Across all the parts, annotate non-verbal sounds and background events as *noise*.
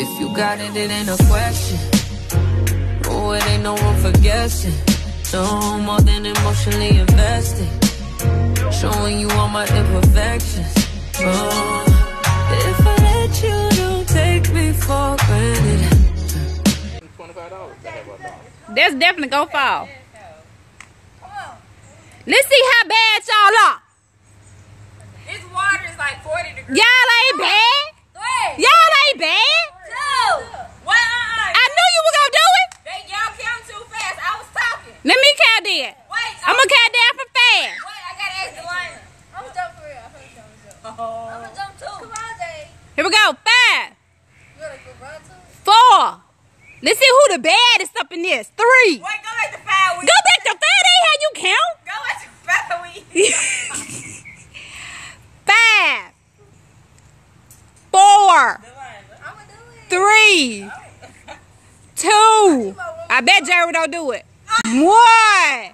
If you got it, it ain't a question. Oh, it ain't no room for guessing. No more than emotionally invested. Showing you all my imperfections. Oh, if I let you, don't take me for granted. That's definitely gonna fall. Let's see how bad y'all are. This water is like 40 degrees. Y'all ain't bad. Three, Y'all ain't bad. two, one. Uh-uh. I knew you were gonna do it. They, y'all count too fast. I was talking. Let me count then. Wait. I'm gonna count down from fast. Wait, I gotta ask the line. I'm gonna jump for real. I'm gonna jump. I'm gonna oh. jump too. Come on, Jay. Here we go. Five, You wanna go run too? four. Let's see who the baddest up in this. Three. Wait, go back to five Go back to five. That ain't how you count. Go back to five weeks. *laughs* Five, four, I'm gonna do it. three, *laughs* two. I bet Jared don't do it. One.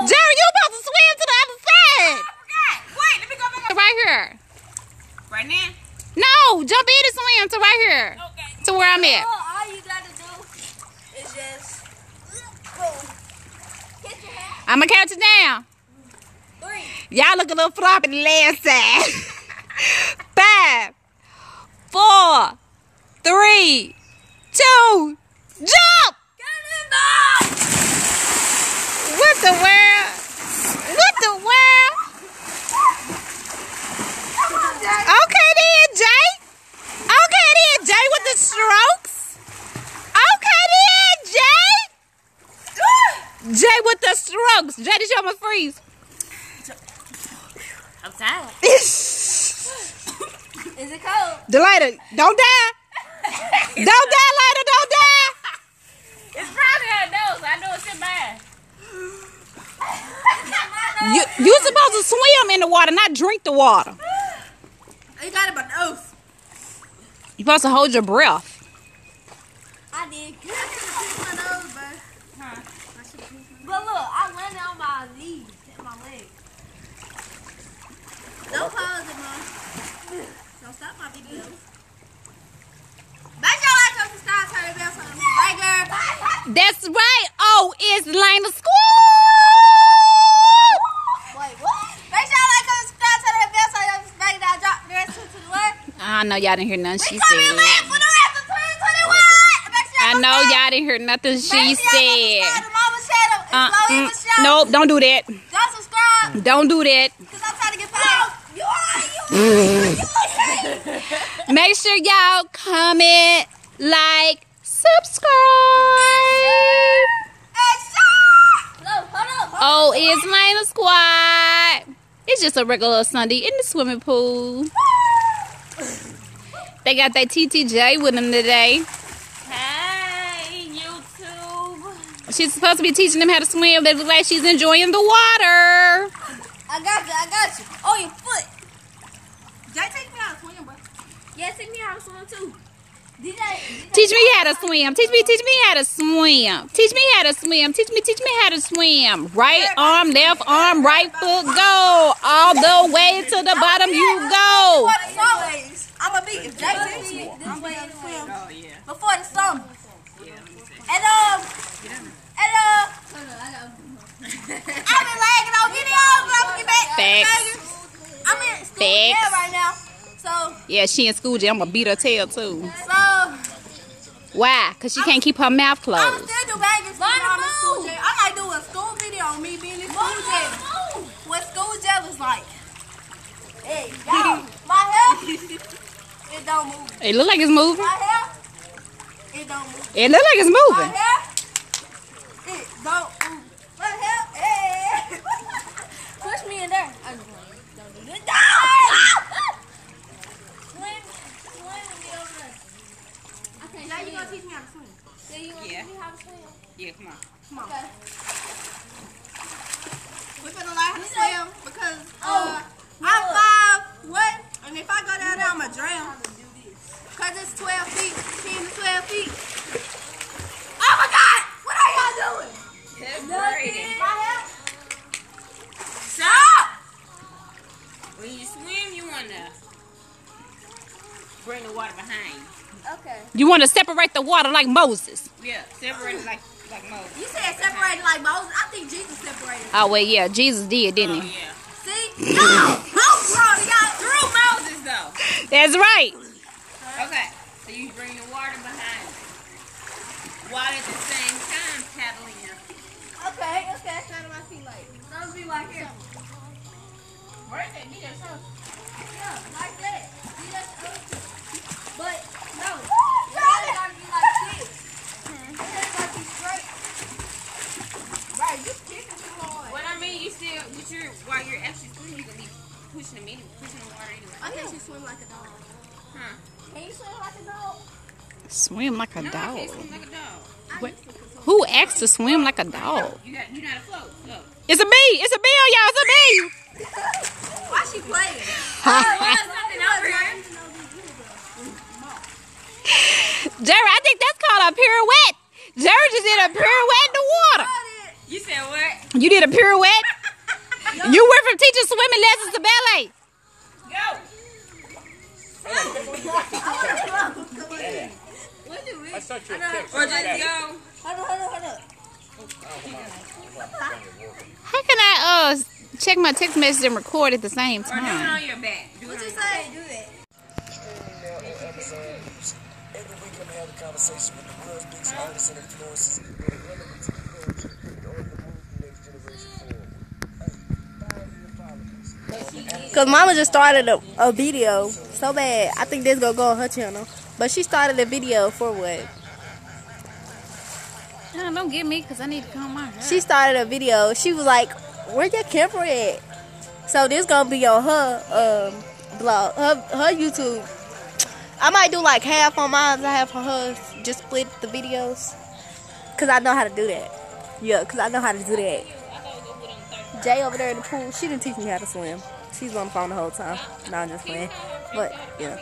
Jerry, you about to swim to the other side. Right here. Right now? No, jump in and swim to right here. Okay. To where I'm at. All you gotta do is just boom. Get your hat. I'm gonna count you down. Three. Y'all look a little floppy the last side. *laughs* Five, four, three, two, jump! What the world? What the world? Okay then, Jay. Okay then, Jay with the strokes. Okay then, Jay. Jay with the strokes. Jay, did you almost freeze? I'm tired. *laughs* Is it cold? Delita, don't die. Don't die, Lita, don't die. It's probably her nose. I know it's in mine. You you supposed to swim in the water, not drink the water. You got it by nose. You supposed to hold your breath. I did. You have to pinch my nose, bro. Huh? But look, I landed on my knees and my leg. Don't pause it, mom. Don't stop my video. Make sure like and subscribe, turn the bell on. Right, girl? That's right. Oh, it's Lena Squad. Wait, what? Make sure like and subscribe, turn the bell on. Y'all just make that drop the rest to the word. I know y'all didn't hear nothing she We said. for the rest of 2021. I know y'all didn't hear nothing she Make sure y'all said. to Mama Shadow. It's Uh, mm, nope, don't do that. Don't subscribe. Don't do that. Cause I'm trying to get paid. You are, you are, *laughs* Make sure y'all comment, like, subscribe. Oh, it's Lena Squad. It's just a regular Sunday in the swimming pool. They got that TTJ with them today. Hey, YouTube. She's supposed to be teaching them how to swim. They look like she's enjoying the water. I got you, I got you. Oh, your foot. Jay, take me out to swim, bro. Yeah, take me out to swim, too. DJ, DJ. Teach me how to swim. Teach me, teach me how to swim. Teach me how to swim. Teach me, teach me how to swim. Right arm, left arm, right foot, go. All the way to the bottom you go. Before the. I'm gonna be, if Jay teach me, swim before the summer. And, um, and, uh, I've been lagging on videos, but I'm gonna get back. Facts. I'm in school Facts. right now. So, Yeah, she in school jail. I'm gonna beat her tail too. so, Why? Cause she can't keep her mouth I'm closed. still do Vegas when I'm in school jail. I might do a school video on me being in school jail. What school jail is like. Hey, *laughs* y'all, my hair, *laughs* it don't move. It look like it's moving. My hair, it don't move. It look like it's My moving. hair, it don't move. My hair, hey. Push me in there. I just want you. Don't do this. No! Swim, swim and get over there. Okay, now you gonna me to swim. Yeah, gonna Yeah. teach me how to swim? Yeah, come on. Come on. Okay. We're gonna learn how to swim because uh, I'm five what? And if I go down there, I'ma drown. Cause it's 12 feet, 10 to 12 feet. Oh my God! What are y'all doing? That's Nothing. Stop! When you swim, you wanna bring the water behind you. Okay. You wanna separate the water like Moses. Yeah, separate like like Moses. You said separated like Moses. I think Jesus separated. Oh well, yeah, Jesus did, didn't Oh he? yeah. See? Y'all, I'm. Y'all Through Moses though. That's right. Okay. So you bring the water behind you. While at the same time paddling your Okay, okay. How do my feet like? Those be like here. Where is it? Need a. Yeah, like that. See, that's the other two. But, no. Your head gotta be like this. Your head gotta be straight. Right, you kicking too hard. What I mean, you still, but you're while you're actually swimming, you gonna be pushing the anyway, pushing the water anyway. I can't you swim like a dog. Huh? Can you swim like a dog? Swim like a No, I dog. can't swim like a dog. What? Who asked to swim like a dog? You got, you gotta float. Look. It's a bee. It's a bee on y'all. It's a bee. *laughs* Why she playing? Oh, something over here. Jerry, I think that's called a pirouette. Jerry just did a pirouette in the water. You said what? You did a pirouette. *laughs* You went from teaching swimming lessons to ballet. Go. What do we? I sent you a. Or just go. Hold on, hold on, hold on. How can I uh check my text message and record at the same Or do it on your back. Do What you your back. say? Do that. Every week I'm having conversations with the world's biggest artists and influencers. that are relevant to the culture in order to move the next generation forward. Hey, follow me and follow us. Cause Mama just started a, a video so bad. I think this gonna go on her channel. But she started a video for what? No, don't get me because I need to comb my hair. She started a video. She was like, "Where your camera at?" So this gonna be on her um blog, her her YouTube. I might do like half on mine, half on hers. Just split the videos. Cause I know how to do that. Yeah, cause I know how to do that. Jay over there in the pool, she didn't teach me how to swim. She's on the phone the whole time. No, I'm just playing. But yeah.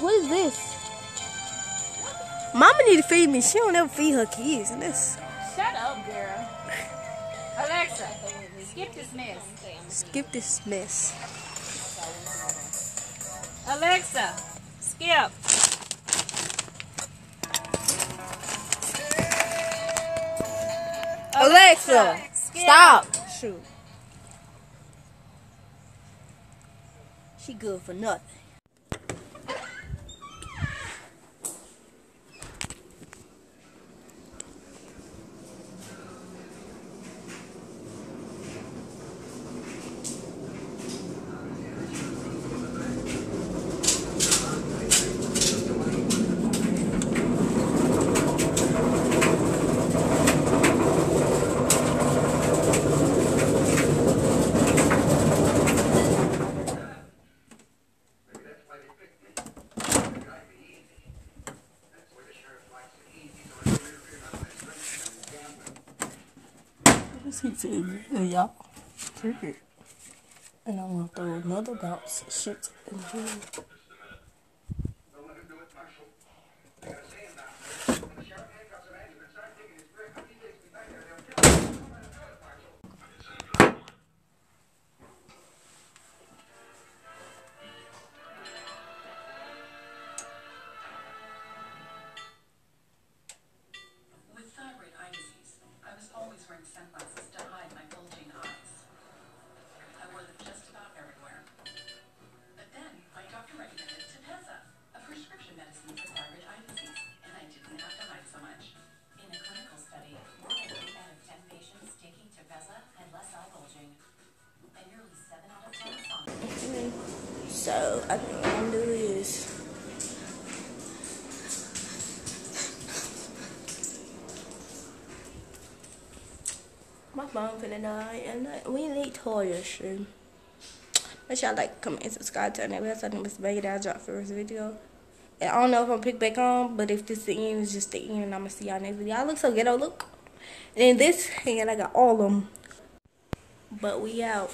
What is this? Mama need to feed me. She don't ever feed her kids. And this Shut up, girl. Alexa, skip this mess. skip this mess. Alexa, skip. Alexa, skip. stop. Shoot. She good for nothing. He said, yeah, y'all. And I'm gonna throw another bounce shit in here. My phone finna die and uh, I- we need soon. Make sure y'all like, comment, and subscribe to our next episode. I think. Baggy that I dropped first video. I don't know if I'm pick back on, but if this the end, it's just the end, and I'm gonna see y'all next video. Y'all look so ghetto, look. And this hand, I got all of them. But we out.